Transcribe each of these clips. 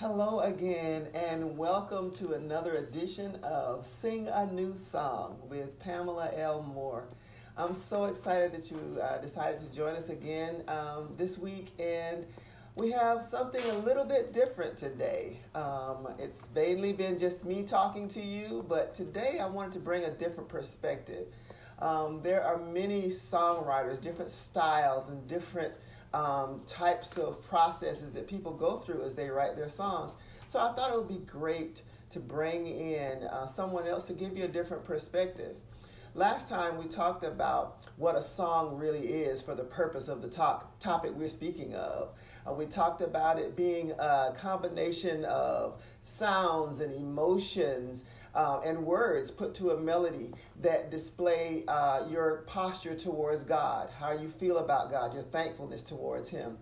Hello again, and welcome to another edition of Sing a New Song with Pamela L. Moore. I'm so excited that you uh, decided to join us again um, this week, and we have something a little bit different today. Um, it's mainly been just me talking to you, but today I wanted to bring a different perspective. Um, there are many songwriters, different styles, and different um, types of processes that people go through as they write their songs. So I thought it would be great to bring in uh, someone else to give you a different perspective. Last time we talked about what a song really is for the purpose of the talk, topic we're speaking of. Uh, we talked about it being a combination of sounds and emotions uh, and words put to a melody that display uh, your posture towards God, how you feel about God, your thankfulness towards Him.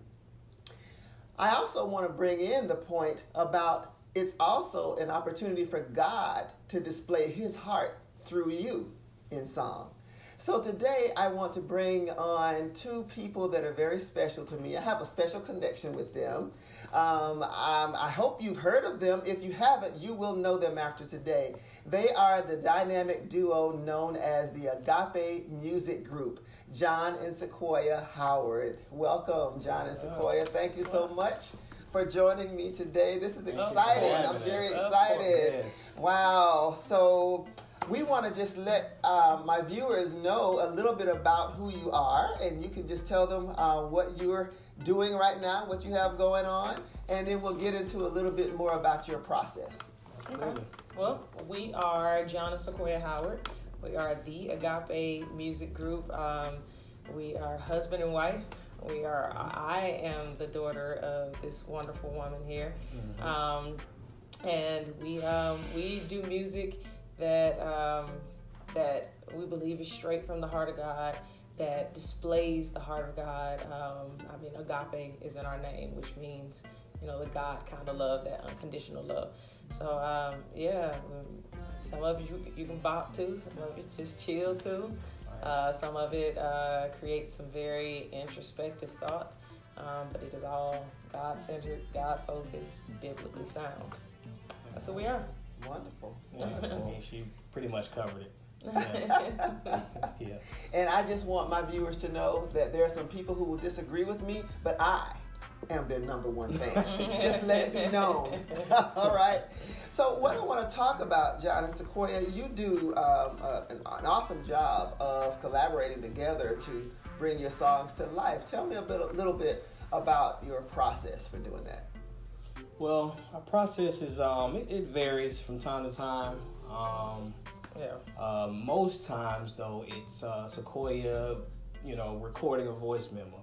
I also want to bring in the point about it's also an opportunity for God to display His heart through you in song. So today I want to bring on two people that are very special to me. I have a special connection with them. Um, I hope you've heard of them. If you haven't, you will know them after today. They are the dynamic duo known as the Agape Music Group, John and Sequoya Howard. Welcome, John and Sequoya. Thank you so much for joining me today. This is exciting. I'm very excited. Wow. So we want to just let uh, my viewers know a little bit about who you are, and you can just tell them uh, what you're doing right now, what you have going on, and then we'll get into a little bit more about your process. Okay. Well, we are John and Sequoya Howard. We are the Agape Music Group. Um, we are husband and wife. We are. I am the daughter of this wonderful woman here, mm-hmm. um, and we um, we do music that um, that we believe is straight from the heart of God, that displays the heart of God. Um, I mean, agape is in our name, which means you know the God kind of love, that unconditional love. So um, yeah, some of you you can bop to, some of it just chill to. Uh, some of it uh, creates some very introspective thought, um, but it is all God centered, God focused, biblically sound. That's what we are. Wonderful. Wonderful. I mean, she pretty much covered it. Yeah. yeah. And I just want my viewers to know that there are some people who will disagree with me, but I am their number one fan. just let it be known. All right. So, what I want to talk about, John and Sequoya, you do um, uh, an, an, awesome job of collaborating together to bring your songs to life. Tell me a, bit, a little bit about your process for doing that. Well, our process is um, it, it varies from time to time. Um, yeah. Uh, most times, though, it's uh, Sequoya, you know, recording a voice memo,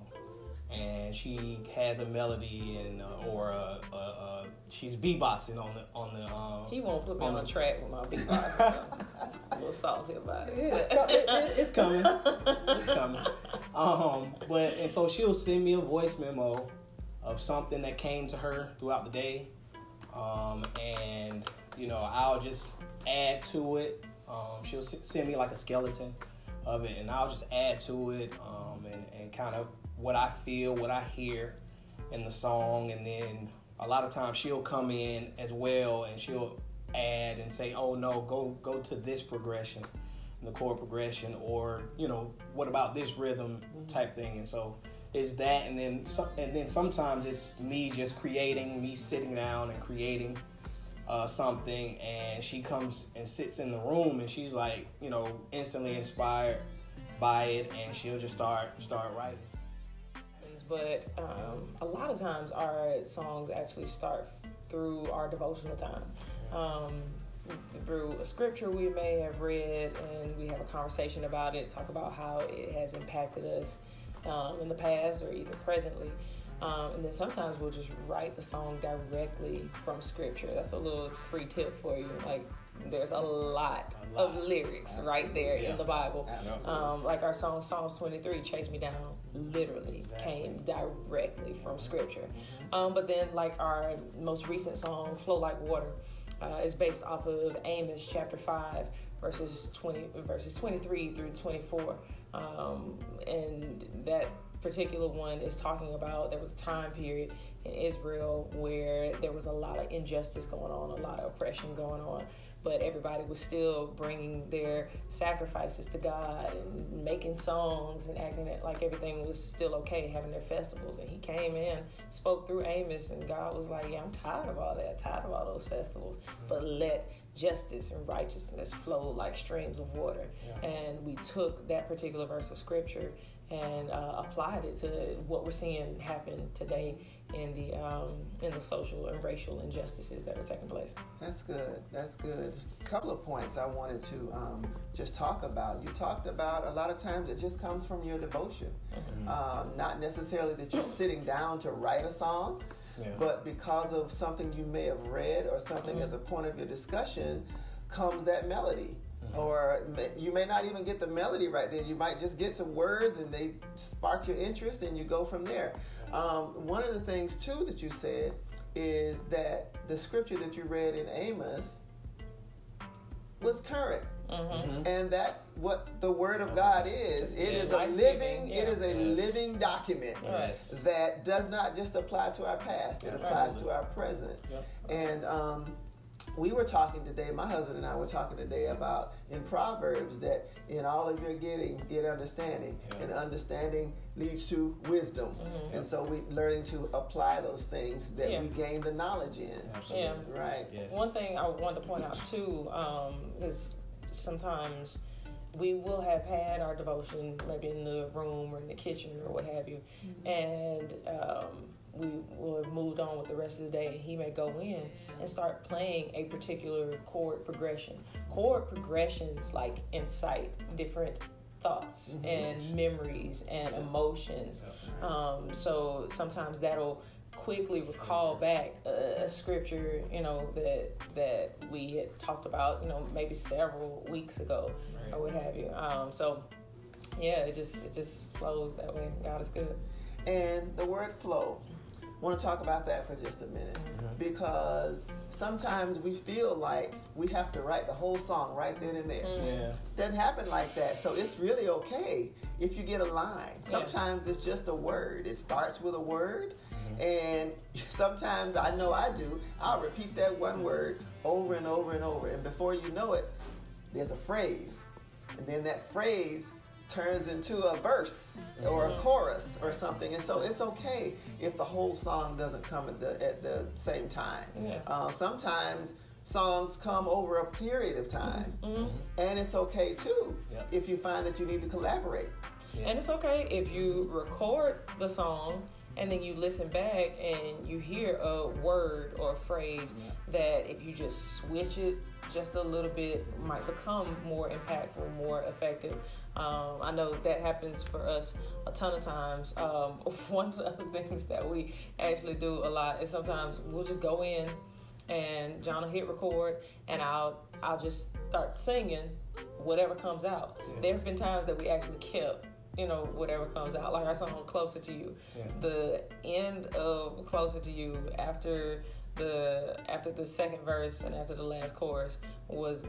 and she has a melody and uh, or a, a, a, she's beatboxing on the on the. Um, he won't put me on, on the track with my beatbox. a little salty about it. it, it it's coming. it's coming. Um, but and so she'll send me a voice memo of something that came to her throughout the day. Um, and, you know, I'll just add to it. Um, she'll send me like a skeleton of it, and I'll just add to it um, and, and kind of what I feel, what I hear in the song. And then a lot of times she'll come in as well and she'll add and say, oh no, go, go to this progression the chord progression or you know what about this rhythm type thing and so is that, and then and then sometimes it's me just creating, me sitting down and creating uh, something, and she comes and sits in the room, and she's like, you know, instantly inspired by it, and she'll just start start writing. But um, a lot of times our songs actually start through our devotional time. Um, through a scripture we may have read and we have a conversation about it, talk about how it has impacted us um, in the past or even presently. Um, and then sometimes we'll just write the song directly from scripture. That's a little free tip for you. Like, there's a lot, a lot. of lyrics Absolutely. right there yeah. in the Bible. Um, like our song Psalms 23, Chase Me Down, literally exactly. came directly from scripture. Mm-hmm. Um, but then, like our most recent song, Flow Like Water, uh, is based off of Amos chapter 5, verses 20, verses 23 through 24. Um, and that particular one is talking about there was a time period in Israel where there was a lot of injustice going on, a lot of oppression going on, but everybody was still bringing their sacrifices to God and making songs and acting like everything was still okay, having their festivals. And he came in, spoke through Amos, and God was like, Yeah, I'm tired of all that, tired of all those festivals, but let justice and righteousness flow like streams of water. Yeah. And we took that particular verse of scripture and uh, applied it to what we're seeing happen today in the um, in the social and racial injustices that are taking place. That's good. That's good. A couple of points I wanted to um, just talk about. You talked about a lot of times it just comes from your devotion, mm-hmm. um, not necessarily that you're sitting down to write a song. Yeah. But because of something you may have read or something mm-hmm. as a point of your discussion, comes that melody or you may not even get the melody right then. You might just get some words and they spark your interest and you go from there. Um, one of the things, too, that you said is that the scripture that you read in Amos was current. Mm-hmm. And that's what the Word of God is. It is a living, it is a living document yes. that does not just apply to our past; it applies to our present. Yep. And um, we were talking today, my husband and I were talking today about in Proverbs that in all of your getting, get understanding. Yeah. And understanding leads to wisdom. Mm-hmm. And so we're learning to apply those things that yeah. we gain the knowledge in. Absolutely. Yeah. Right. Yes. One thing I wanted to point out too um, is sometimes we will have had our devotion maybe in the room or in the kitchen or what have you. Mm-hmm. And um, we will have moved on with the rest of the day and he may go in and start playing a particular chord progression. Chord progressions like incite different thoughts mm-hmm. and memories and emotions. Um, so sometimes that'll quickly recall back a, a, scripture you know that that we had talked about you know maybe several weeks ago right. or what have you. Um, so yeah it just it just flows that way. God is good. And the word flow want to talk about that for just a minute mm-hmm. because sometimes we feel like we have to write the whole song right then and there. Mm-hmm. Yeah. Doesn't happen like that. So it's really okay if you get a line. Sometimes yeah. it's just a word. It starts with a word. Mm-hmm. And sometimes I know I do. I'll repeat that one word over and over and over. And before you know it, there's a phrase. And then that phrase turns into a verse or a mm-hmm. chorus or something. And so it's okay if the whole song doesn't come at the, at the same time. Yeah. Uh, sometimes songs come over a period of time. Mm-hmm. And it's okay too if you find that you need to collaborate. Yes. And it's okay if you record the song and then you listen back and you hear a word or a phrase that if you just switch it just a little bit might become more impactful more effective. Um, i know that happens for us a ton of times. Um, one of the things that we actually do a lot is sometimes we'll just go in and john will hit record and i'll i'll just start singing whatever comes out. Yeah. there have been times that we actually kept you know, whatever comes out. Like our song "Closer to You," yeah. the end of "Closer to You" after the after the second verse and after the last chorus was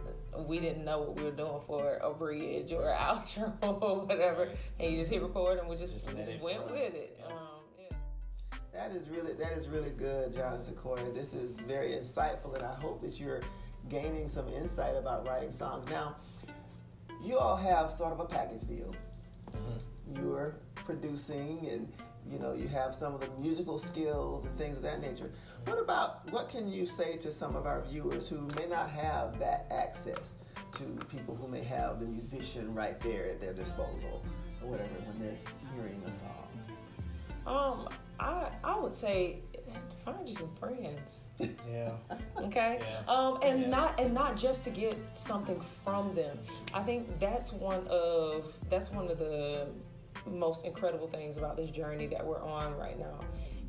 we didn't know what we were doing for a bridge or outro or whatever, and you just hit record and we just, just, just went run. with it. Um, that is really that is really good, John Sequoya. This is very insightful, and I hope that you're gaining some insight about writing songs. Now, you all have sort of a package deal. You're producing and you know you have some of the musical skills and things of that nature. What about what can you say to some of our viewers who may not have that access to people who may have the musician right there at their disposal or whatever when they're hearing a song? Um i i would say find you some friends. Yeah. okay. Yeah. Um, and yeah. not and not just to get something from them. I think that's one of that's one of the most incredible things about this journey that we're on right now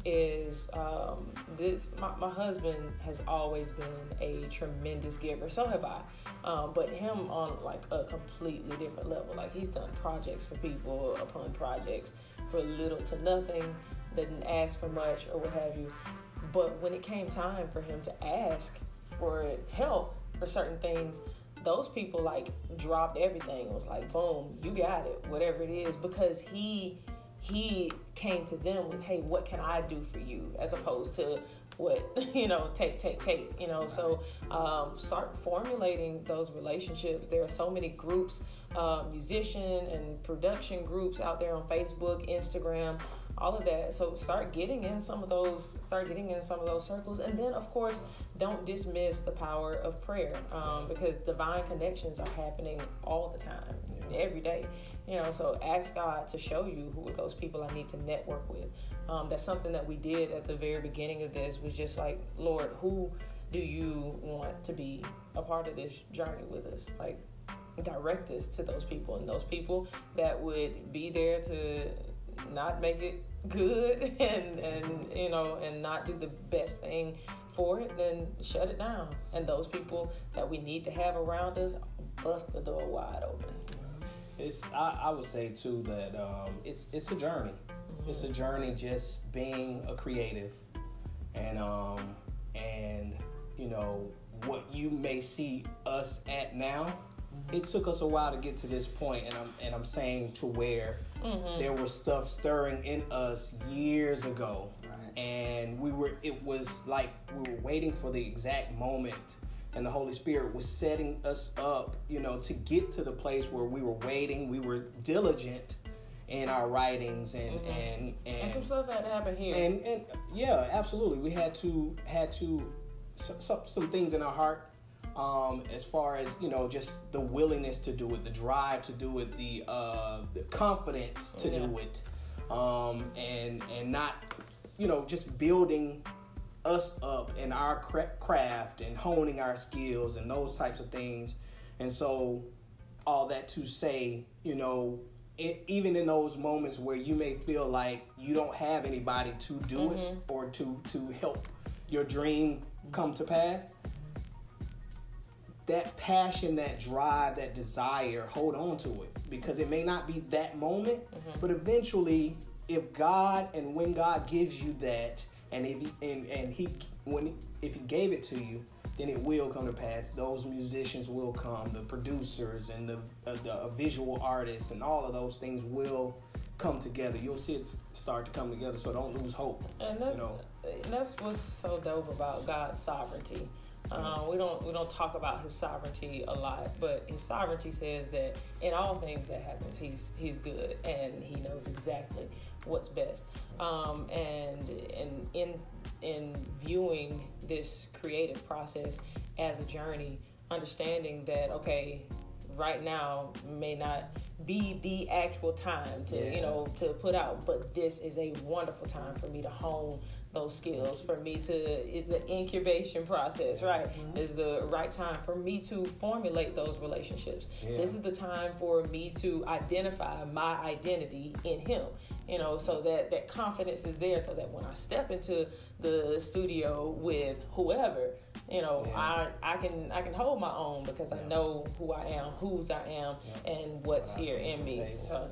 is um, this my, my, husband has always been a tremendous giver so have i um, but him on like a completely different level like he's done projects for people upon projects for little to nothing didn't ask for much or what have you but when it came time for him to ask for help for certain things, those people like dropped everything. It was like, boom, you got it, whatever it is, because he he came to them with, "Hey, what can I do for you?" As opposed to what you know, take, take, take. You know, so um, start formulating those relationships. There are so many groups, uh, musician and production groups out there on Facebook, Instagram all of that. So start getting in some of those, start getting in some of those circles, and then of course, don't dismiss the power of prayer um, because divine connections are happening all the time, yeah. every day. You know, so ask God to show you who are those people I need to network with. Um, that's something that we did at the very beginning of this was just like, Lord, who do you want to be a part of this journey with us? Like direct us to those people and those people that would be there to not make it good and and you know and not do the best thing for it then shut it down. And those people that we need to have around us bust the door wide open. It's i, I would say too that um, it's it's a journey. Mm-hmm. it's a journey just being a creative and um and you know what you may see us at now. It took us a while to get to this point and i'm and i'm saying to where mm-hmm. there was stuff stirring in us years ago right. and we were it was like we were waiting for the exact moment and the holy spirit was setting us up you know to get to the place where we were waiting we were diligent in our writings and mm-hmm. and, and and some stuff had to happen here and and yeah absolutely we had to had to some, some things in our heart um, as far as you know, just the willingness to do it, the drive to do it, the uh, the confidence to yeah. do it, um, and and not you know just building us up in our craft and honing our skills and those types of things. And so, all that to say, you know, it, even in those moments where you may feel like you don't have anybody to do mm-hmm. it or to to help your dream come to pass, that passion, that drive, that desire, hold on to it because it may not be that moment, mm-hmm. but eventually, if God and when God gives you that, and if he, and and he when if he gave it to you, then it will come to pass. Those musicians will come, the producers and the uh, the uh, visual artists and all of those things will come together. You'll see it start to come together. So don't lose hope. And that's you know? and that's what's so dope about God's sovereignty uh, we don't we don't talk about his sovereignty a lot, but his sovereignty says that in all things that happens, he's he's good and he knows exactly what's best. Um, and and in in viewing this creative process as a journey, understanding that okay, right now may not be the actual time to yeah. you know to put out, but this is a wonderful time for me to hone those skills for me to it's an incubation process right mm-hmm. is the right time for me to formulate those relationships yeah. this is the time for me to identify my identity in him you know so that that confidence is there so that when i step into the studio with whoever you know yeah. i i can i can hold my own because yeah. i know who i am whose i am and what's here in me so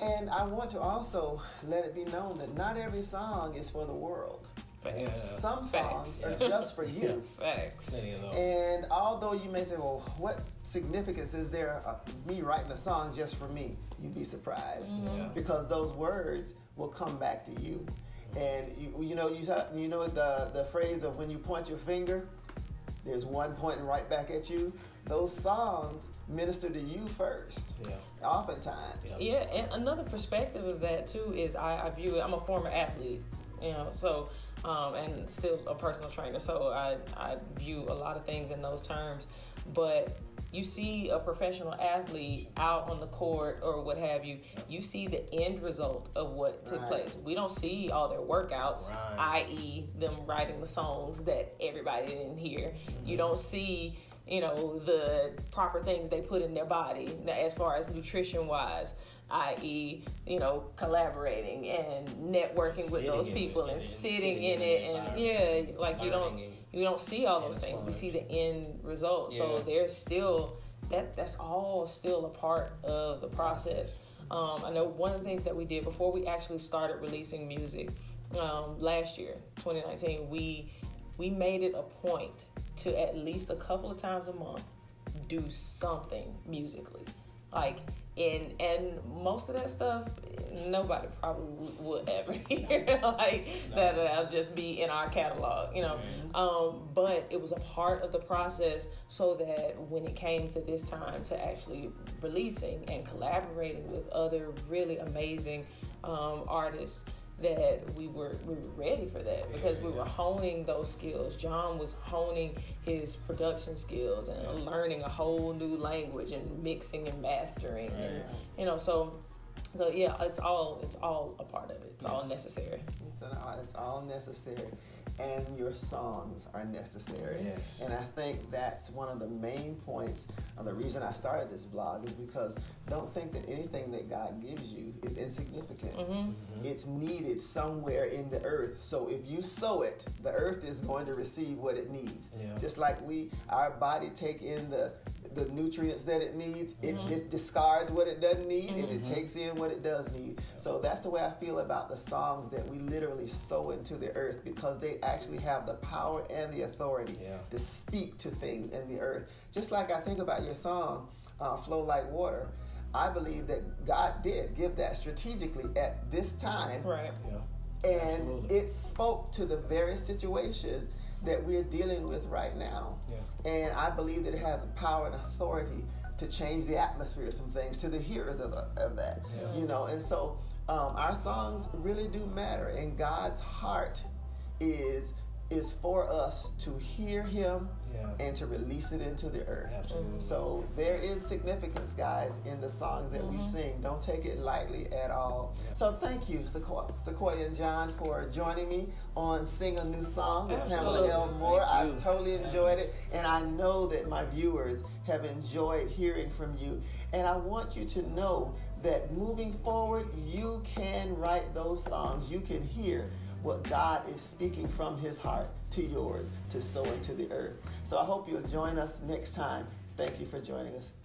and I want to also let it be known that not every song is for the world. Facts. Some songs Facts. are just for you. Facts. And although you may say, well, what significance is there of me writing a song just for me? You'd be surprised. Mm-hmm. Yeah. Because those words will come back to you. And you, you know, you, you know the, the phrase of when you point your finger, there's one pointing right back at you. Those songs minister to you first. Yeah. Oftentimes. Yeah. yeah, and another perspective of that too is I, I view it. I'm a former athlete, you know, so um, and still a personal trainer. So I I view a lot of things in those terms, but you see a professional athlete out on the court or what have you, you see the end result of what took right. place. We don't see all their workouts, right. i.e., them writing the songs that everybody didn't hear. Mm-hmm. You don't see, you know, the proper things they put in their body as far as nutrition wise i.e., you know, collaborating and networking with those people and, and, sitting, sitting in, in it, and yeah, like you don't you don't see all those things. We see the end result. Yeah. So there's still that that's all still a part of the process. Um, I know one of the things that we did before we actually started releasing music um, last year, 2019, we we made it a point to at least a couple of times a month do something musically Like, and and most of that stuff, nobody probably would ever hear like no. that. That'll just be in our catalog, you know. Mm-hmm. Um, but it was a part of the process so that when it came to this time to actually releasing and collaborating with other really amazing um, artists that we were we were ready for that because we were honing those skills. John was honing his production skills and learning a whole new language and mixing and mastering and you know so so yeah it's all it's all a part of it. It's all necessary it's, an, it's all necessary and your songs are necessary. Yes. And I think that's one of the main points of the reason I started this blog is because don't think that anything that God gives you is insignificant. Mm-hmm. Mm-hmm. It's needed somewhere in the earth. So if you sow it, the earth is going to receive what it needs. Yeah. Just like we, our body take in the the nutrients that it needs. Mm-hmm. It, discards what it doesn't need mm-hmm. and it mm-hmm. takes in what it does need. So that's the way I feel about the songs that we literally sow into the earth because they actually have the power and the authority yeah. to speak to things in the earth. Just like I think about your song, uh, Flow Like Water. I believe that God did give that strategically at this time. Right. Yeah. And Absolutely. it spoke to the very situation that we're dealing with right now. Yeah. And I believe that it has a power and authority to change the atmosphere of some things to the hearers of, the, of that. Yeah. You know, and so um, our songs really do matter, and God's heart is is for us to hear him yeah. and to release it into the earth. Absolutely. So there is significance, guys, in the songs that mm-hmm. we sing. Don't take it lightly at all. Yeah. So thank you, Sequoya, Sequoya, and John, for joining me on Sing a New Song with Pamela L. Moore. I've totally enjoyed it, and I know that my viewers have enjoyed hearing from you. And I want you to know that moving forward, you can write those songs. You can hear what God is speaking from his heart to yours to sow into the earth. So I hope you'll join us next time. Thank you for joining us.